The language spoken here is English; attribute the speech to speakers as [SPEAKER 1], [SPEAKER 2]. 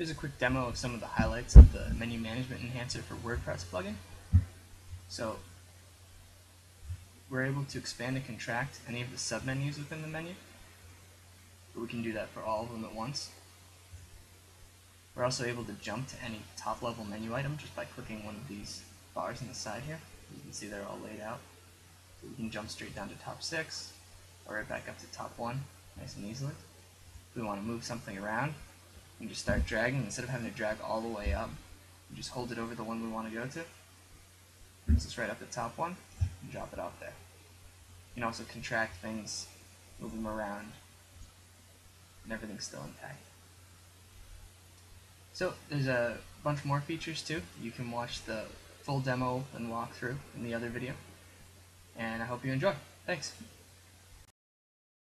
[SPEAKER 1] Here's a quick demo of some of the highlights of the menu management enhancer for WordPress plugin. So we're able to expand and contract any of the submenus within the menu. But we can do that for all of them at once. We're also able to jump to any top level menu item just by clicking one of these bars on the side here. You can see they're all laid out. So we can jump straight down to top 6 or right back up to top 1 nice and easily. If we want to move something around, can just start dragging. Instead of having to drag all the way up, we just hold it over the one we want to go to. Brings us right up the top one and drop it off there. You can also contract things, move them around, and everything's still intact. So there's a bunch more features too. You can watch the full demo and walkthrough in the other video. And I hope you enjoy. Thanks.